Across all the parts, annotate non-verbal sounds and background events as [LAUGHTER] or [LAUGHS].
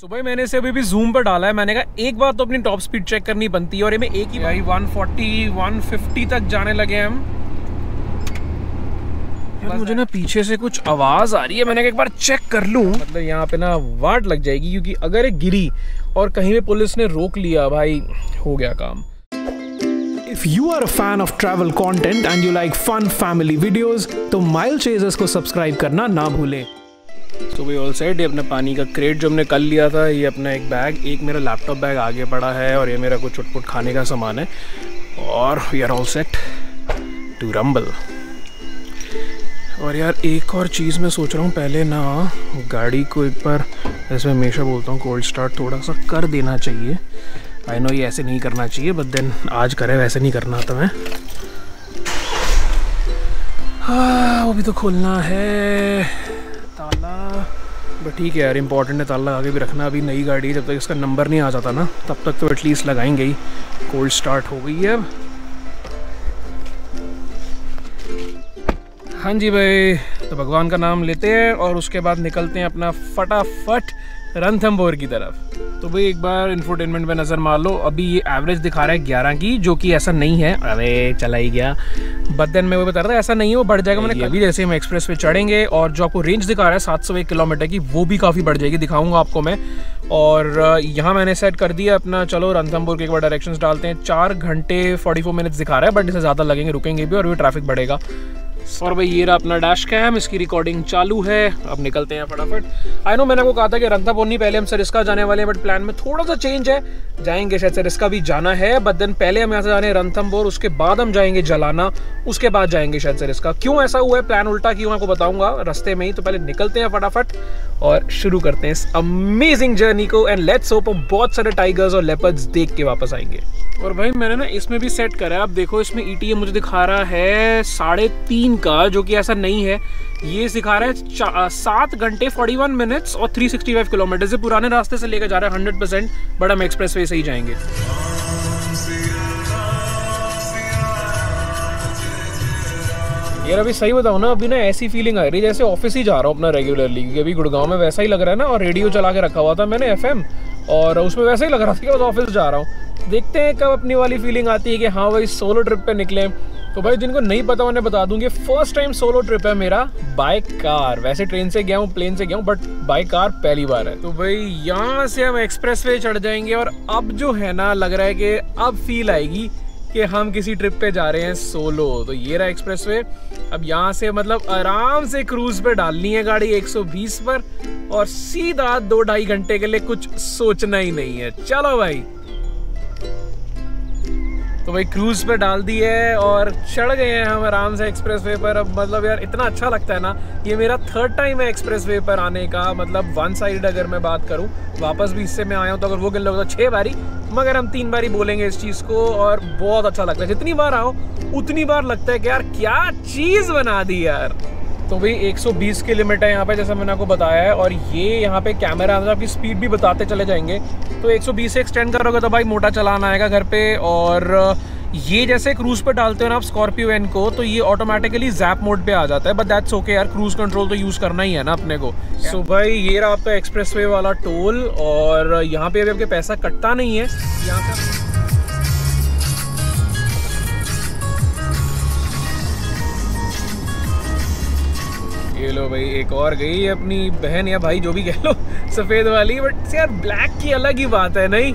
सुबह मैंने इसे अभी भी जूम पर डाला है। मैंने कहा एक बार तो अपनी टॉप स्पीड चेक करनी बनती है और ये में एक ही भाई 140 150 तक जाने लगे हम। यार मुझे ना पीछे से कुछ आवाज़ आ रही है। मैंने कहा एक बार चेक कर लूँ। मतलब यहाँ पे ना वाट लग जाएगी क्योंकि अगर ये गिरी और कहीं पे पुलिस ने रोक लिया भाई हो गया काम। If you are a fan of travel content and you like fun family videos, तो Mile Chasers को सब्सक्राइब करना ना भूलें। तो भाई ऑल सेट ये अपना पानी का क्रेट जो हमने कल लिया था, ये अपना एक बैग एक मेरा लैपटॉप बैग आगे पड़ा है और ये मेरा कुछ चुटपुट खाने का सामान है. और we are all set to rumble और यार, एक और चीज़ मैं सोच रहा हूँ, पहले ना गाड़ी को एक बार, जैसे मैं हमेशा बोलता हूँ कोल्ड स्टार्ट थोड़ा सा कर देना चाहिए। आई नो ये ऐसे नहीं करना चाहिए बट देन आज करे, वैसे नहीं करना था मैं। हाँ वो भी तो खोलना है। बट ठीक है यार इंपॉर्टेंट है, ताला आगे भी रखना। अभी नई गाड़ी है, जब तक इसका नंबर नहीं आ जाता ना, तब तक तो एटलीस्ट लगाएँगे ही। कोल्ड स्टार्ट हो गई है अब। हाँ जी भाई तो भगवान का नाम लेते हैं और उसके बाद निकलते हैं अपना फटाफट रणथम्बोर की तरफ़। तो भाई, एक बार इंफोटेनमेंट में नज़र मार लो। अभी ये एवरेज दिखा रहा है ग्यारह की, जो कि ऐसा नहीं है। अरे चला ही गया। बट देन मैं वो बता रहा था ऐसा नहीं है वो बढ़ जाएगा। मैंने अभी जैसे हम एक्सप्रेस पे चढ़ेंगे और जो आपको रेंज दिखा रहा है सात सौ एक किलोमीटर की वो भी काफ़ी बढ़ जाएगी दिखाऊँगा आपको मैं। और यहाँ मैंने सेट कर दिया अपना चलो रंथमपुर के एक बार डायरेक्शन डालते हैं। चार घंटे फोर्टी फोर मिनट्स दिखा रहा है बट इसे ज़्यादा लगेंगे रुकेंगे भी और भी ट्रैफ़िक बढ़ेगा। और भाई, ये रहा अपना डैश कैम इसकी रिकॉर्डिंग चालू है। अब निकलते हैं फटाफट। आई नो मैंने को कहा था कि रंथापुर नहीं पहले हम सरिस्का जाने वाले हैं बट प्लान में थोड़ा सा चेंज है। जाएँगे शायद सरिस्का भी जाना है बट देन पहले हम यहाँ से जाने हैं रणथम्बोर उसके बाद हम जाएँगे जलाना, उसके बाद जाएँगे शायद सरिस्का क्यों ऐसा हुआ है? प्लान उल्टा क्यों आपको बताऊँगा। रस्ते में ही तो पहले निकलते हैं फटाफट और शुरू करते हैं इस अमेजिंग जर्नी को। एंड लेट्स होप हम बहुत सारे टाइगर्स और लेपर्ड्स देख के वापस आएँगे। और भाई मैंने ना इसमें भी सेट करा है। आप देखो इसमें ई e मुझे दिखा रहा है साढ़े तीन का, जो कि ऐसा नहीं है। ये सिखा रहा है सात घंटे फोर्टी वन मिनट्स और थ्री सिक्सटी फाइव किलोमीटर से पुराने रास्ते से लेकर जा रहा है हंड्रेड परसेंट बट हम एक्सप्रेस वे से ही जाएँगे। यार, अभी सही बताऊँ ना, अभी ना ऐसी फीलिंग आ रही है जैसे ऑफ़िस ही जा रहा हूँ अपना रेगुलरली क्योंकि अभी गुड़गांव में वैसा ही लग रहा है ना, और रेडियो चला के रखा हुआ था मैंने एफएम और उसमें वैसे ही लग रहा था कि बस ऑफ़िस जा रहा हूँ। देखते हैं कब अपनी वाली फीलिंग आती है कि हाँ भाई सोलो ट्रिप पे निकले तो भाई जिनको नहीं पता उन्हें बता दूँगी फ़र्स्ट टाइम सोलो ट्रिप है मेरा बाय कार वैसे ट्रेन से गया हूँ प्लेन से गया हूँ बट बाय कार पहली बार है। तो भाई यहाँ से हम एक्सप्रेस वे चढ़ जाएँगे और अब जो है ना, लग रहा है कि अब फील आएगी कि हम किसी ट्रिप पे जा रहे हैं सोलो तो ये रहा एक्सप्रेस वे अब यहाँ से मतलब आराम से क्रूज पे डालनी है गाड़ी 120 पर और सीधा दो ढाई घंटे के लिए कुछ सोचना ही नहीं है। चलो भाई तो भाई क्रूज पे डाल दी है और चढ़ गए हैं हम आराम से एक्सप्रेस वे पर। अब मतलब यार इतना अच्छा लगता है ना, ये मेरा थर्ड टाइम है एक्सप्रेस वे पर आने का। मतलब वन साइड अगर मैं बात करूँ, वापस भी इससे मैं आया हूँ तो अगर वो गिन लोग तो छः बारी, मगर हम तीन बारी बोलेंगे इस चीज़ को और बहुत अच्छा लगता है। जितनी बार आओ, उतनी बार लगता है कि यार क्या चीज़ बना दी यार। तो भाई 120 की लिमिट है यहाँ पे जैसा मैंने आपको बताया है। और ये यहाँ पे कैमरा अंदर आपकी स्पीड भी बताते चले जाएँगे। तो 120 से एक्सटेंड करोगे तो भाई मोटा चलाना आएगा घर पे। और ये जैसे क्रूज पे डालते हो ना आप स्कॉर्पियो एन को तो ये ऑटोमेटिकली जैप मोड पे आ जाता है। बट दैट्स ओके यार क्रूज कंट्रोल तो यूज़ करना ही है ना अपने को। सो so भाई ये रहा आपका एक्सप्रेस वाला टोल और यहाँ पे अभी आपके पैसा कटता नहीं है। यहाँ का लो भाई, एक और गई अपनी बहन या भाई, जो भी कह लो, सफ़ेद वाली बट यार ब्लैक की अलग ही बात है, नहीं?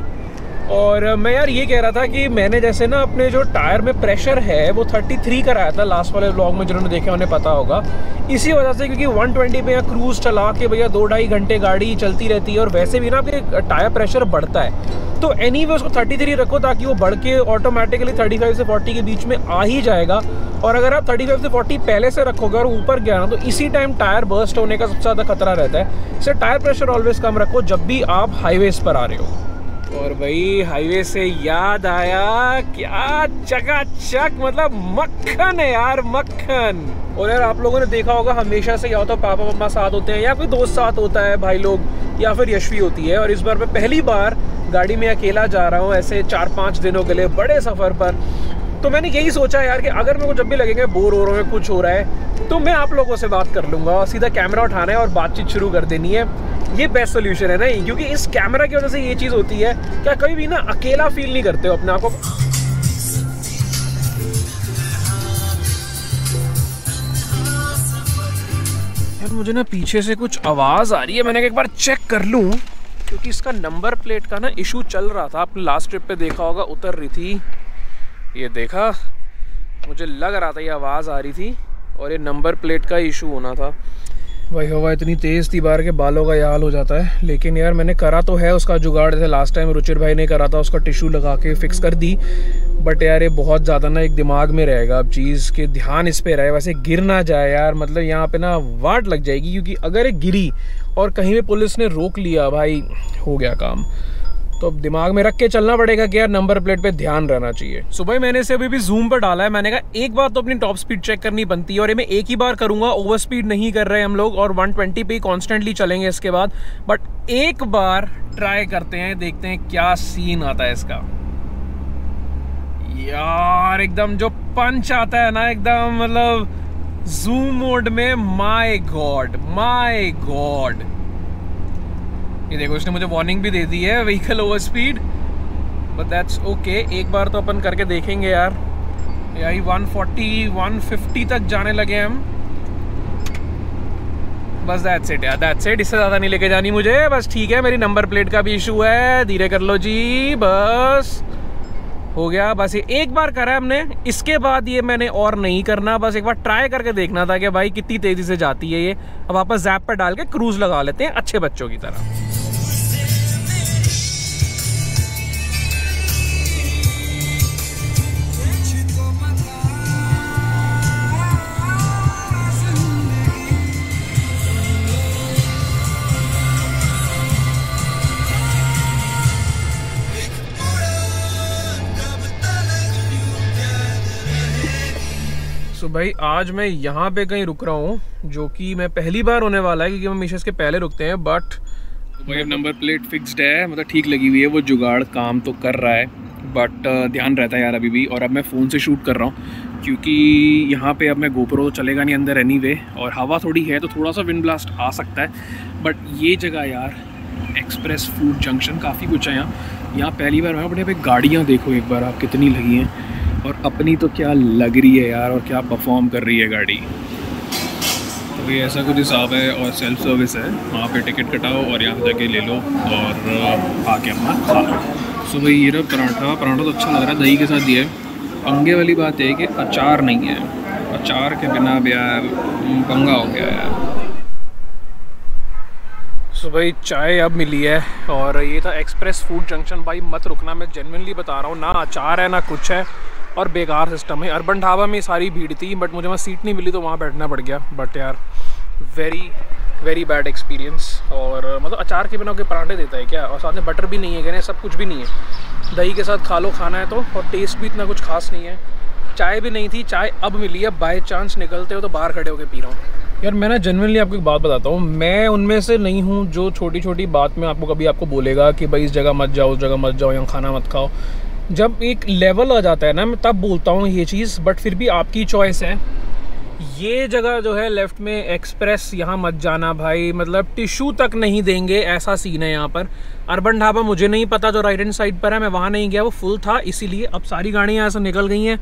और मैं यार ये कह रहा था कि मैंने जैसे ना अपने जो टायर में प्रेशर है, वो 33 कराया था लास्ट वाले ब्लॉग में, जिन्होंने देखा, उन्हें पता होगा। इसी वजह से क्योंकि 120 पे यहाँ क्रूज चला के भैया दो ढाई घंटे गाड़ी चलती रहती है, और वैसे भी ना आपके टायर प्रेशर बढ़ता है। तो एनी वे उसको 33 रखो ताकि वो बढ़ के ऑटोमेटिकली 35 से 40 के बीच में आ ही जाएगा। और अगर आप 35 से 40 पहले से रखोगे और ऊपर गया ना तो इसी टाइम टायर बर्स्ट होने का सबसे ज़्यादा खतरा रहता है। इससे टायर प्रेशर ऑलवेज कम रखो जब भी आप हाईवेज पर आ रहे हो। और भाई हाईवे से याद आया, क्या चकाचक मतलब मक्खन है यार, मक्खन। और यार, आप लोगों ने देखा होगा, हमेशा से या तो पापा मम्मा साथ होते हैं, या कोई दोस्त साथ होता है, भाई लोग, या फिर यशवी होती है। और इस बार मैं पहली बार गाड़ी में अकेला जा रहा हूँ, ऐसे चार पाँच दिनों के लिए बड़े सफ़र पर। तो मैंने यही सोचा यार कि अगर मेरे को जब भी लगेंगे बोर हो रहा है कुछ हो रहा है तो मैं आप लोगों से बात कर लूँगा, सीधा कैमरा उठाना है और बातचीत शुरू कर देनी है। ये बेस्ट सोल्यूशन है नहीं क्योंकि इस कैमरा की वजह से ये चीज़ होती है क्या कभी भी ना अकेला फील नहीं करते हो अपने आप को। मुझे ना पीछे से कुछ आवाज़ आ रही है, मैंने एक बार चेक कर लूँ, क्योंकि इसका नंबर प्लेट का ना इशू चल रहा था। आपने लास्ट ट्रिप पे देखा होगा, उतर रही थी। ये देखा? मुझे लग रहा था ये आवाज़ आ रही थी और ये नंबर प्लेट का इशू होना था। भाई, हवा इतनी तेज़ थी, बाहर के बालों का ये हाल हो जाता है। लेकिन यार, मैंने करा तो है उसका जुगाड़। जैसे लास्ट टाइम रुचिर भाई ने करा था, उसका टिश्यू लगा के फिक्स कर दी। बट यार, ये बहुत ज़्यादा ना एक दिमाग में रहेगा। अब चीज़ के ध्यान इस पर रहे। वैसे गिर ना जाए यार। मतलब यहाँ पे ना वाट लग जाएगी, क्योंकि अगर ये गिरी और कहीं पे पुलिस ने रोक लिया, भाई, हो गया काम। तो अब दिमाग में रख के चलना पड़ेगा कि यार नंबर प्लेट पे ध्यान रहना चाहिए। सुबह मैंने इसे अभी भी जूम पर डाला है। मैंने कहा, एक बार तो अपनी टॉप स्पीड चेक करनी बनती है और ये मैं एक ही बार करूँगा। ओवर स्पीड नहीं कर रहे हम लोग और 120 पे कॉन्स्टेंटली चलेंगे इसके बाद। बट एक बार ट्राई करते हैं, देखते हैं क्या सीन आता है इसका। यार, एकदम जो पंच आता है ना, एकदम मतलब जूम मोड में माय गॉड माय गॉड ये देखो, इसने मुझे वार्निंग भी दे दी है vehicle over speed but that's okay एक बार तो अपन करके देखेंगे यार। यही 140 150 तक जाने लगे हम। बस दैट्स इट यार दैट्स इट इससे ज़्यादा नहीं लेके जानी मुझे। बस ठीक है, मेरी नंबर प्लेट का भी इशू है। धीरे कर लो जी, बस। हो गया, बस ये एक बार करा हमने। इसके बाद ये मैंने और नहीं करना। बस एक बार ट्राई करके देखना था कि भाई कितनी तेज़ी से जाती है ये। अब वापस जैप पर डाल के क्रूज लगा लेते हैं अच्छे बच्चों की तरह। भाई, आज मैं यहाँ पे कहीं रुक रहा हूँ, जो कि मैं पहली बार होने वाला है, क्योंकि हम हमेशा इसके पहले रुकते हैं बट तो भाई, अब नंबर प्लेट फिक्स्ड है मतलब ठीक लगी हुई है, वो जुगाड़ काम तो कर रहा है बट ध्यान रहता है यार अभी भी, और अब मैं फ़ोन से शूट कर रहा हूँ, क्योंकि यहाँ पे अब मैं गोप्रो चलेगा नहीं अंदर एनी और हवा थोड़ी है तो थोड़ा सा विंड ब्लास्ट आ सकता है बट ये जगह यार एक्सप्रेस फ़ूड जंक्शन काफ़ी कुछ है यहाँ। यहाँ पहली बार मैं बड़े भाई गाड़ियाँ देखो, एक बार आप कितनी लगी हैं। और अपनी तो क्या लग रही है यार और क्या परफॉर्म कर रही है गाड़ी। तो ये ऐसा कुछ हिसाब है और सेल्फ सर्विस है। वहाँ पे टिकट कटाओ और यहाँ जाके ले लो और आके अपना खा लो। सो भाई ये रहा पराठा। पराठा तो अच्छा लग रहा है, दही के साथ है पंगे वाली बात है कि अचार नहीं है। अचार के बिना भी यार पंगा हो गया यार सो भाई चाय अब मिली है और ये था एक्सप्रेस फ़ूड जंक्शन भाई मत रुकना, मैं जेनविनली बता रहा हूँ, ना अचार है, ना कुछ है। और बेकार सिस्टम है। अर्बन ढाबा में सारी भीड़ थी बट मुझे वहाँ सीट नहीं मिली तो वहाँ बैठना पड़ गया। बट यार वेरी वेरी बैड एक्सपीरियंस और मतलब अचार के बिना के पराठे देता है क्या? और साथ में बटर भी नहीं है कहने सब कुछ भी नहीं है। दही के साथ खा लो, खाना है तो और टेस्ट भी इतना कुछ खास नहीं है। चाय भी नहीं थी, चाय अब मिली है। बाई चांस निकलते हो तो बाहर खड़े होकर पी रहा हूँ। यार, मैं ना जनरली आपको एक बात बताता हूँ। मैं उनमें से नहीं हूँ जो छोटी छोटी बात में आपको कभी आपको बोलेगा कि भाई इस जगह मत जाओ, उस जगह मत जाओ, यहाँ खाना मत खाओ। जब एक लेवल आ जाता है ना, मैं तब बोलता हूँ ये चीज़ बट फिर भी आपकी चॉइस है। ये जगह जो है लेफ़्ट में एक्सप्रेस यहाँ मत जाना भाई मतलब टिश्यू तक नहीं देंगे, ऐसा सीन है यहाँ पर। अर्बन ढाबा मुझे नहीं पता जो राइट हैंड साइड पर है, मैं वहाँ नहीं गया, वो फुल था, इसीलिए अब सारी गाड़ियाँ यहाँ से निकल गई हैं।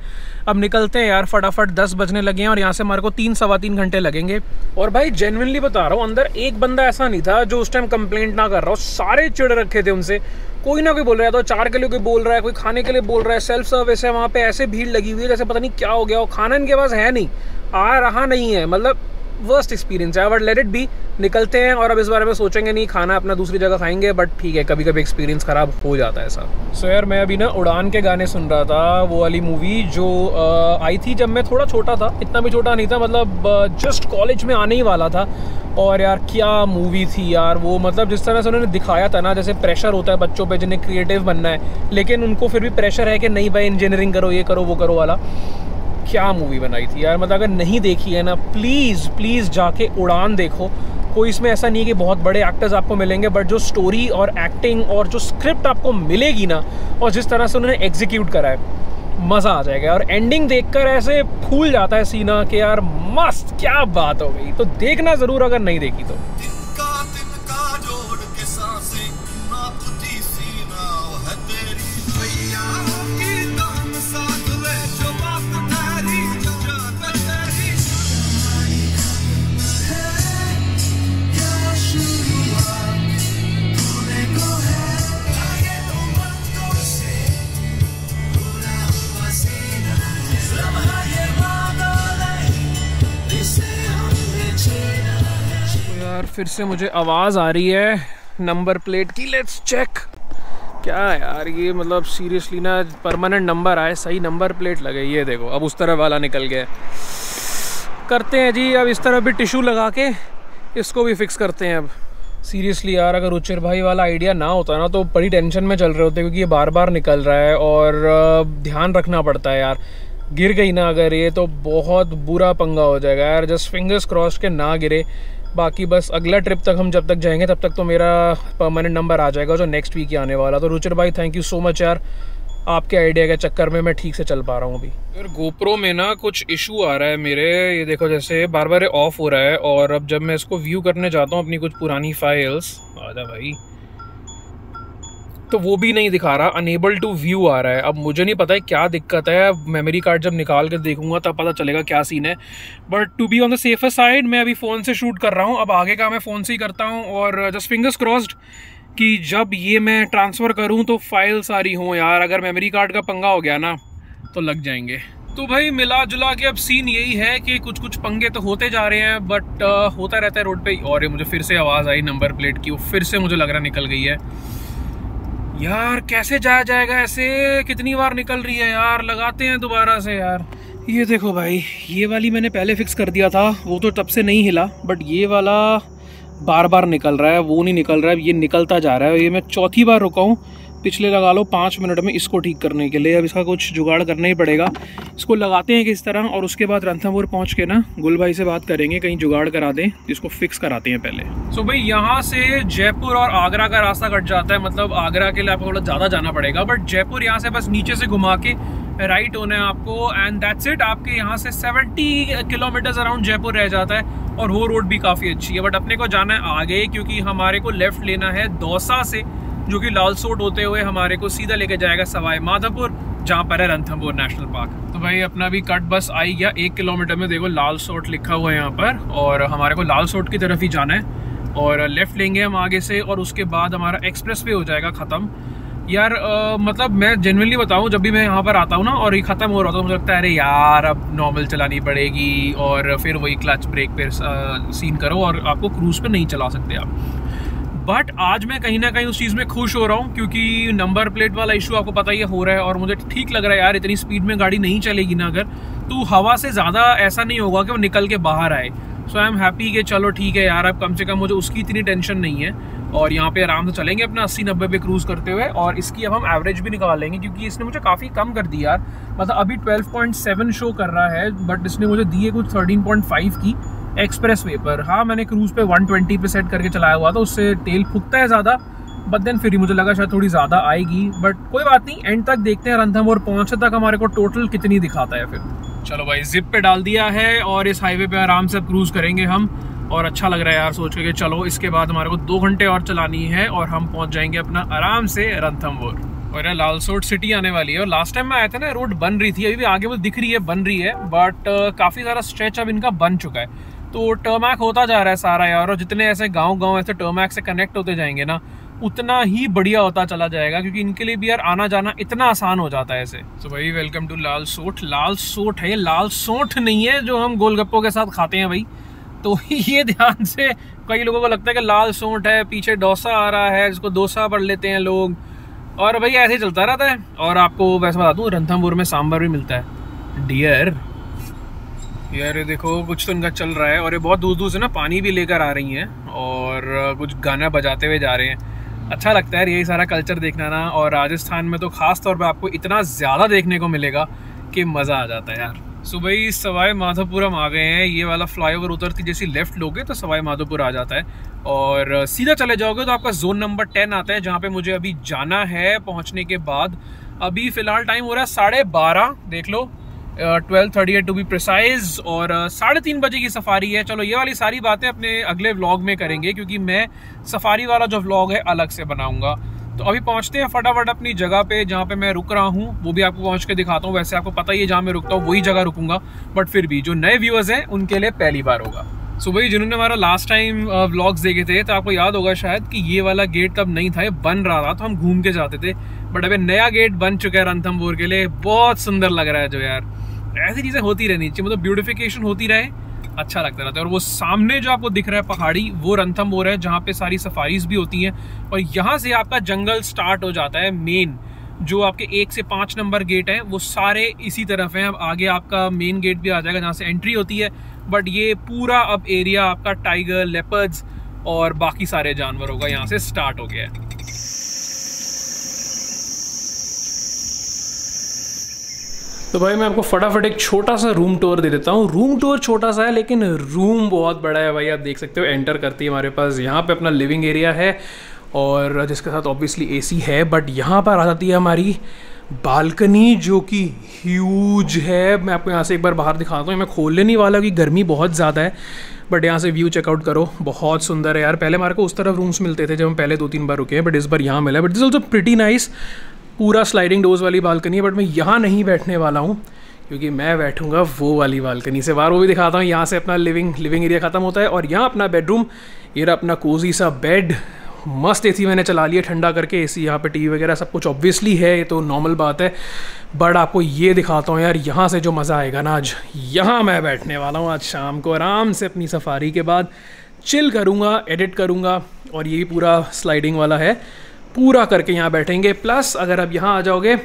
अब निकलते हैं यार, फटाफट दस बजने लगे हैं और यहाँ से हमारे को तीन, सवा तीन घंटे लगेंगे। और भाई जेनविनली बता रहा हूँ, अंदर एक बंदा ऐसा नहीं था जो उस टाइम कंप्लेंट ना कर रहा हो, सारे चिड़ रखे थे उनसे। कोई ना कोई बोल रहा है तो चार के लिए कोई बोल रहा है, कोई खाने के लिए बोल रहा है सेल्फ सर्विस है, वहाँ पे ऐसे भीड़ लगी हुई है, जैसे पता नहीं क्या हो गया और खाना इनके पास है नहीं, आ रहा नहीं है मतलब वर्स्ट एक्सपीरियंस है। बट लेट इट भी निकलते हैं और अब इस बारे में सोचेंगे नहीं, खाना अपना दूसरी जगह खाएँगे बट ठीक है कभी कभी एक्सपीरियंस ख़राब हो जाता है ऐसा। सो यार, मैं अभी ना उड़ान के गाने सुन रहा था, वो वाली मूवी जो आई थी जब मैं थोड़ा छोटा था, इतना भी छोटा नहीं था मतलब जस्ट कॉलेज में आने ही वाला था। और यार, क्या मूवी थी यार, वो मतलब जिस तरह से उन्होंने दिखाया था ना, जैसे प्रेशर होता है बच्चों पे, जिन्हें क्रिएटिव बनना है, लेकिन उनको फिर भी प्रेशर है कि नहीं भाई इंजीनियरिंग करो, ये करो, वो करो वाला। क्या मूवी बनाई थी यार? मतलब अगर नहीं देखी है ना प्लीज़ प्लीज़ जाके उड़ान देखो। कोई इसमें ऐसा नहीं है कि बहुत बड़े एक्टर्स आपको मिलेंगे बट जो स्टोरी और एक्टिंग और जो स्क्रिप्ट आपको मिलेगी ना, और जिस तरह से उन्होंने एग्जीक्यूट करा है, मज़ा आ जाएगा और एंडिंग देखकर ऐसे फूल जाता है सीना कि यार, मस्त, क्या बात हो गई। तो देखना ज़रूर अगर नहीं देखी तो। यार, फिर से मुझे आवाज़ आ रही है। नंबर प्लेट की लेट्स चेक क्या यार, ये मतलब सीरियसली ना परमानेंट नंबर आए, सही नंबर प्लेट लगे ये देखो, अब उस तरफ़ वाला निकल गया। करते हैं जी, अब इस तरफ़ भी टिशू लगा के, इसको भी फिक्स करते हैं अब। सीरियसली यार, अगर उच्चर भाई वाला आइडिया ना होता ना तो बड़ी टेंशन में चल रहे होते, क्योंकि ये बार बार निकल रहा है, और ध्यान रखना पड़ता है यार। गिर गई ना अगर ये तो बहुत बुरा पंगा हो जाएगा यार। जस्ट फिंगर्स क्रॉस के ना गिरे। बाकी बस अगला ट्रिप तक हम जब तक जाएँगे, तब तक तो मेरा परमानेंट नंबर आ जाएगा जो नेक्स्ट वीक ही आने वाला। तो रुचिर भाई थैंक यू सो मच यार। आपके आइडिया के चक्कर में मैं ठीक से चल पा रहा हूँ अभी। यार गोप्रो में ना कुछ इशू आ रहा है मेरे। ये देखो, जैसे बार बार ऑफ़ हो रहा है और अब जब मैं इसको व्यू करने जाता हूँ अपनी कुछ पुरानी फाइल्स आजा भाई। तो वो भी नहीं दिखा रहा अनेबल टू व्यू आ रहा है। अब मुझे नहीं पता है क्या दिक्कत है मेमोरी कार्ड जब निकाल कर देखूँगा तब पता चलेगा क्या सीन है। But to be on the safer side मैं अभी फ़ोन से शूट कर रहा हूँ अब आगे का मैं फ़ोन से ही करता हूँ और जस्ट फिंगर्स क्रॉस्ड कि जब ये मैं ट्रांसफ़र करूँ तो फ़ाइल सारी हों यार। अगर मेमोरी कार्ड का पंगा हो गया ना तो लग जाएँगे। तो भाई मिला जुला के अब सीन यही है कि कुछ कुछ पंगे तो होते जा रहे हैं बट uh, होता रहता है रोड पे और ये मुझे फिर से आवाज़ आई नंबर प्लेट की वो फिर से मुझे लग रहा निकल गई है। यार, कैसे जाया जाएगा ऐसे? कितनी बार निकल रही है यार? लगाते हैं दोबारा से यार। ये देखो भाई, ये वाली मैंने पहले फिक्स कर दिया था, वो तो तब से नहीं हिला बट ये वाला बार बार निकल रहा है, वो नहीं निकल रहा है ये निकलता जा रहा है, ये मैं चौथी बार रुका हूँ। पिछले लगा लो पाँच मिनट में इसको ठीक करने के लिए। अब इसका कुछ जुगाड़ करना ही पड़ेगा। इसको लगाते हैं किस तरह? और उसके बाद रणथमपुर पहुँच के ना, गुल भाई से बात करेंगे, कहीं जुगाड़ करा दें इसको फिक्स कराते हैं पहले। सो so भाई, यहाँ से जयपुर और आगरा का रास्ता कट जाता है। मतलब आगरा के लिए आपको थोड़ा ज़्यादा जाना पड़ेगा बट जयपुर यहाँ से बस नीचे से घुमा के राइट होना है आपको। एंड दैट्स इट आपके यहाँ से 70 किलोमीटर्स अराउंड जयपुर रह जाता है। और वो रोड भी काफ़ी अच्छी है। बट अपने को जाना है आगे, क्योंकि हमारे को लेफ़्ट लेना है दौसा से। जो कि लाल सोट होते हुए हमारे को सीधा लेके जाएगा सवाई माधोपुर जहाँ पर है रणथम्बोर नेशनल पार्क। तो भाई अपना भी कट बस आई गया। एक किलोमीटर में देखो लाल सोट लिखा हुआ है यहाँ पर और हमारे को लाल सोट की तरफ़ ही जाना है। और लेफ़्ट लेंगे हम आगे से और उसके बाद हमारा एक्सप्रेस वे हो जाएगा ख़त्म। यार आ, मतलब मैं जेनवनली बताऊँ जब भी मैं यहाँ पर आता हूँ ना और ये ख़त्म हो रहा था तो मुझे लगता है अरे यार अब नॉर्मल चलानी पड़ेगी। और फिर वही क्लच ब्रेक पे सीन करो और आपको क्रूज़ पे नहीं चला सकते आप। बट आज मैं कहीं ना कहीं उस चीज़ में खुश हो रहा हूँ क्योंकि नंबर प्लेट वाला इशू आपको पता ही हो रहा है और मुझे ठीक लग रहा है, यार इतनी स्पीड में गाड़ी नहीं चलेगी ना अगर तो हवा से ज़्यादा ऐसा नहीं होगा कि वो निकल के बाहर आए। सो आई एम हैप्पी कि चलो ठीक है यार, अब कम से कम मुझे उसकी इतनी टेंशन नहीं है और यहाँ पे आराम से चलेंगे अपना अस्सी नब्बे पे क्रूज़ करते हुए और इसकी अब हम एवरेज भी निकाल लेंगे क्योंकि इसने मुझे काफ़ी कम कर दी यार। मतलब अभी 12.7 शो कर रहा है बट इसने मुझे दिए कुछ 13.5 की। एक्सप्रेस वे पर। हाँ मैंने क्रूज़ पे 120 पे सेट करके चलाया हुआ था, उससे तेल फूकता है ज़्यादा बट देन फिर मुझे लगा शायद थोड़ी ज़्यादा आएगी। बट कोई बात नहीं एंड तक देखते हैं रंथम और पहुँचे तक हमारे को टोटल कितनी दिखाता है फिर। चलो भाई जिप पे डाल दिया है और इस हाईवे पे आराम से क्रूज़ करेंगे हम। और अच्छा लग रहा है यार सोच के चलो, इसके बाद हमारे को दो घंटे और चलानी है और हम पहुँच जाएँगे अपना आराम से रंथमपुर और। यार, लालसोट सिटी आने वाली है। और लास्ट टाइम मैं आया था ना रोड बन रही थी, अभी भी आगे वो दिख रही है, बन रही है बट काफ़ी सारा स्ट्रेच अब इनका बन चुका है। तो टर्मैक होता जा रहा है सारा यार, और जितने ऐसे गाँव गाँव ऐसे टर्मैक से कनेक्ट होते जाएँगे ना, उतना ही बढ़िया होता चला जाएगा, क्योंकि इनके लिए भी यार आना जाना इतना आसान हो जाता है ऐसे। तो भाई वेलकम टू लाल सोठ। लाल सोठ है लाल सोठ नहीं है जो हम गोलगप्पों के साथ खाते हैं भाई। तो [LAUGHS] ये ध्यान से कई लोगों को लगता है कि लाल सोठ है, पीछे डोसा आ रहा है, जिसको डोसा पढ़ लेते हैं लोग। और भाई, ऐसे ही चलता रहता है। और आपको वैसे बता दूँ रणथमपुर में सांभर भी मिलता है। डियर यार ये देखो, कुछ तो इनका चल रहा है और ये बहुत दूर दूर से ना पानी भी लेकर आ रही हैं और कुछ गाना बजाते हुए जा रहे हैं। अच्छा लगता है यही सारा कल्चर देखना ना और राजस्थान में तो ख़ास तौर पे आपको इतना ज़्यादा देखने को मिलेगा कि मज़ा आ जाता है यार। सुबह ही सवाई माधोपुर हम आ गए हैं, ये वाला फ्लाईओवर उतरती जैसी लेफ़्ट लोगे तो सवाई माधोपुर आ जाता है और सीधा चले जाओगे तो आपका जोन नंबर टेन आता है जहाँ पे मुझे अभी जाना है पहुँचने के बाद। अभी फ़िलहाल टाइम हो रहा है साढ़े बारह, देख लो। Twelve thirty eight to be precise और साढ़े तीन बजे की सफारी है। चलो, ये वाली सारी बातें अपने अगले व्लॉग में करेंगे, क्योंकि मैं सफारी वाला जो व्लॉग है, अलग से बनाऊँगा। तो अभी पहुँचते हैं फटाफट अपनी जगह पे, जहाँ पे मैं रुक रहा हूँ। वो भी आपको पहुँच के दिखाता हूँ। वैसे आपको पता ही है, जहाँ मैं रुकता हूँ, वही जगह रुकूँगा। बट फिर भी, जो नए व्यूअर्स हैं, उनके लिए पहली बार होगा। सो भाई, जिन्होंने हमारा लास्ट टाइम व्लॉग्स देखे थे तो आपको याद होगा शायद कि ये वाला गेट तब नहीं था, ये बन रहा था तो हम घूम के जाते थे। बट अभी नया गेट बन चुका है रणथम्बोर के लिए। बहुत सुंदर लग रहा है जो यार। ऐसी चीज़ें होती रहनी चाहिए मतलब ब्यूटिफिकेशन होती रहे अच्छा लगता रहता है। और वो सामने जो आपको दिख रहा है पहाड़ी, वो रणथम्बोर है जहाँ पे सारी सफारीज भी होती हैं। और यहाँ से आपका जंगल स्टार्ट हो जाता है मेन जो आपके एक से पाँच नंबर गेट हैं, वो सारे इसी तरफ़ हैं। अब आगे आपका मेन गेट भी आ जाएगा, जहाँ से एंट्री होती है। बट ये पूरा अब एरिया आपका टाइगर लेपर्ड्स और बाकी सारे जानवरों का यहाँ से स्टार्ट हो गया है। तो भाई मैं आपको फटाफट एक छोटा सा रूम टूर दे देता हूँ। रूम टूर छोटा सा है, लेकिन रूम बहुत बड़ा है भाई। आप देख सकते हो एंटर करती है हमारे पास। यहाँ पे अपना लिविंग एरिया है और जिसके साथ ऑब्वियसली एसी है बट यहाँ पर आ जाती है हमारी बालकनी जो कि ह्यूज है। मैं आपको यहाँ से एक बार बाहर दिखाता हूँ। मैं खोलने नहीं वाला कि गर्मी बहुत ज़्यादा है बट यहाँ से व्यू चेकआउट करो। बहुत सुंदर है यार। पहले हमारे को उस तरफ़ रूम्स मिलते थे जब हम पहले दो तीन बार रुके हैं बट इस बार यहाँ मिला। But this also pretty nice पूरा स्लाइडिंग डोज वाली बालकनी है बट मैं यहाँ नहीं बैठने वाला हूँ, क्योंकि मैं बैठूँगा वो वाली बालकनी से। बाहर वो भी दिखाता हूँ, यहाँ से अपना लिविंग लिविंग एरिया ख़त्म होता है और यहाँ अपना बेडरूम ये रहा अपना कोजी सा बेड मस्त एसी मैंने चला लिया ठंडा करके एसी यहाँ पे टीवी वगैरह सब कुछ ऑब्वियसली है, ये तो नॉर्मल बात है। बट आपको ये दिखाता हूँ यार, यहाँ से जो मज़ा आएगा ना आज, यहाँ मैं बैठने वाला हूँ आज शाम को, आराम से अपनी सफारी के बाद। चिल करूँगा एडिट करूँगा, और ये भी पूरा स्लाइडिंग वाला है। पूरा करके यहाँ बैठेंगे। प्लस अगर अब यहाँ आ जाओगे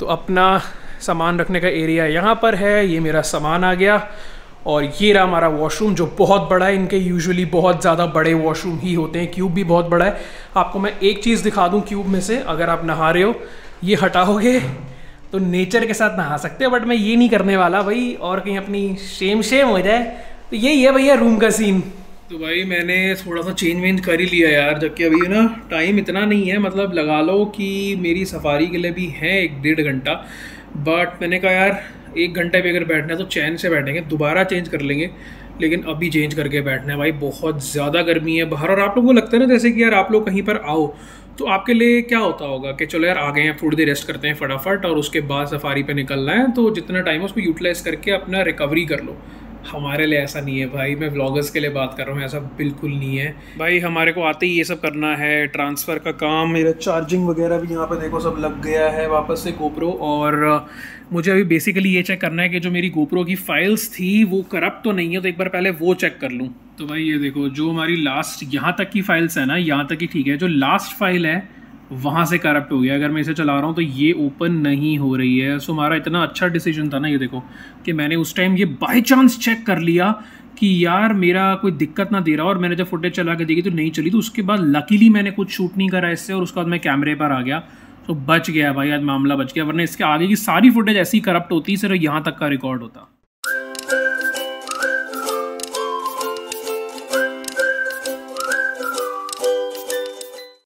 तो अपना सामान रखने का एरिया यहाँ पर है, ये मेरा सामान आ गया। और ये रहा हमारा वॉशरूम जो बहुत बड़ा है, इनके यूजुअली बहुत ज़्यादा बड़े वॉशरूम ही होते हैं क्यूब भी बहुत बड़ा है। आपको मैं एक चीज़ दिखा दूँ क्यूब में से, अगर आप नहा रहे हो, ये हटाओगे तो नेचर के साथ नहा सकते हो बट मैं ये नहीं करने वाला भाई, और कहीं अपनी शेम शेम हो जाए तो यही है भैया रूम का सीन तो भाई मैंने थोड़ा सा चेंज वेंज कर ही लिया यार, जबकि अभी ना टाइम इतना नहीं है मतलब लगा लो कि मेरी सफारी के लिए भी है एक डेढ़ घंटा बट मैंने कहा यार एक घंटे भी अगर बैठना है तो चैन से बैठेंगे, दोबारा चेंज कर लेंगे, लेकिन अभी चेंज करके बैठना है भाई, बहुत ज़्यादा गर्मी है बाहर, और आप लोगों को लगता है ना जैसे कि यार आप लोग कहीं पर आओ तो आपके लिए क्या होता होगा कि चलो यार आ गए हैं, थोड़ी देर रेस्ट करते हैं फटाफट, और उसके बाद सफारी पे निकलना है तो जितना टाइम है उसको यूटिलाइज करके अपना रिकवरी कर लो। हमारे लिए ऐसा नहीं है भाई। मैं व्लॉगर्स के लिए बात कर रहा हूँ, ऐसा बिल्कुल नहीं है। भाई, हमारे को आते ही ये सब करना है ट्रांसफ़र का काम। मेरा चार्जिंग वगैरह भी यहाँ पे देखो सब लग गया है वापस से गोप्रो और मुझे अभी बेसिकली ये चेक करना है कि जो मेरी गोप्रो की फाइल्स थी, वो करप्ट तो नहीं है तो एक बार पहले वो चेक कर लूँ। तो भाई ये देखो, जो हमारी लास्ट यहाँ तक की फाइल्स है ना, यहाँ तक ही ठीक है। जो लास्ट फ़ाइल है वहाँ से करप्ट हो गया। अगर मैं इसे चला रहा हूँ तो ये ओपन नहीं हो रही है। सो हमारा इतना अच्छा डिसीज़न था ना ये देखो, कि मैंने उस टाइम ये बाई चांस चेक कर लिया कि यार मेरा कोई दिक्कत ना दे रहा और मैंने जब फुटेज चला के देखी तो नहीं चली। तो उसके बाद लकीली मैंने कुछ शूट नहीं करा इससे और उसके बाद मैं कैमरे पर आ गया। तो बच गया भाई, आज मामला बच गया। वरना इसके आगे की सारी फुटेज ऐसी करप्ट होती, सिर्फ़ यहाँ तक का रिकॉर्ड होता।